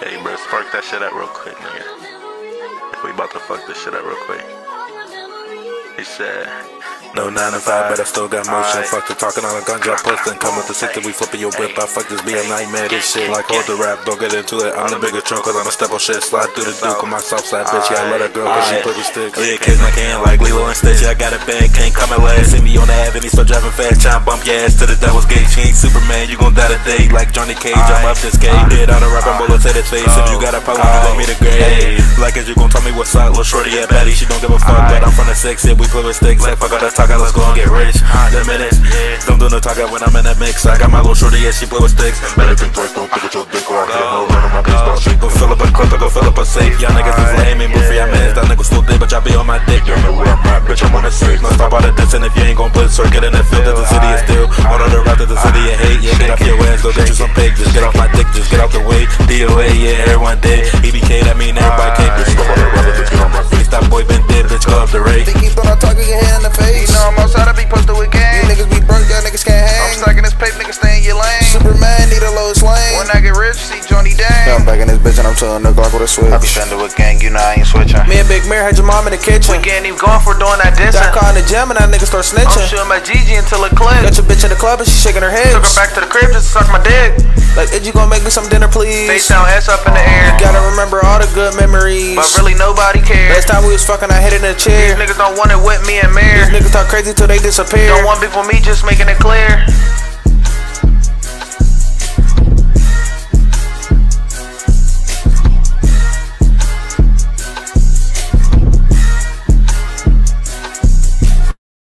Hey, bro, spark that shit up real quick, nigga. We about to fuck this shit up real quick. He said, No 9 to 5, but I still got motion. Fuck the talking on a gun drop posting. Come with the that we flipping your whip. I fuck this be a nightmare. This shit like hold the rap, don't get into it. I'm the biggest trunk cause I'm a step on shit. Slide through the duke with my soft side bitch. Yeah, I let her girl cause she put the sticks. Yeah, kids my can like Lilo and Stitch. I got a bag, can't come at last. See me on the avenue, start driving fast. Trying bump your ass to the devil's gate. She ain't Superman, you gon' die today. Like Johnny Cage, I'm up this game. Dead on a rapping bullets at his face. If you got a problem, you let me the grade. Like, as you gon' tell me what's up, little shorty at Betty. She don't give a fuck, but I'm from the six. Yeah, we play with sticks. Like, fuck all that talk, let's go and get rich. The minutes, don't do no talk when I'm in that mix. I got my little shorty, yeah, she play with sticks. Better think twice, don't think with your dick or I get no run on my bitch, don't shake Go fill up a clip, go fill up a safe. Y'all niggas is lame, ain't for y'all mans. That nigga still dead, but y'all be on my dick. You know where I'm at, bitch, I'm on the safe. No stop all the dissing if you ain't gon' put circuit in the field that the city is still. All of the rap that the city you hate, yeah, get off your ass, go get you some pig. Just get off my dick, just get out the way. DOA, yeah, everyone dead. EBK, up the rate. Think you thought I talk with your hand in the face? You know I'm outside, I be posted with gang. You gang. niggas be broke, y'all niggas can't hang. I'm hang. stacking this paper, niggas stay in your lane. Superman need a Lois Lane. When I get rich, see Johnny Yeah, I'm back in this bitch and I'm telling the Glock with a switch. I be sending with gang, you know I ain't switching. Me and Big Mirror had your mom in the kitchen. We can't even going for doing that Got dissing. caught in the gym and that nigga start snitching. I'm snitching. shooting my GG until it Got clicks. your bitch in the club and she shaking her head. Took her back to the crib just to suck my dick. Like, is you gonna make me some dinner, please? Face down, ass up in the air. Gotta remember all the good memories. But really nobody cares. Last time we was fucking, I hit it in a These chair. niggas don't want it with me and These niggas talk crazy till they disappear. Don't want with me, just making it clear.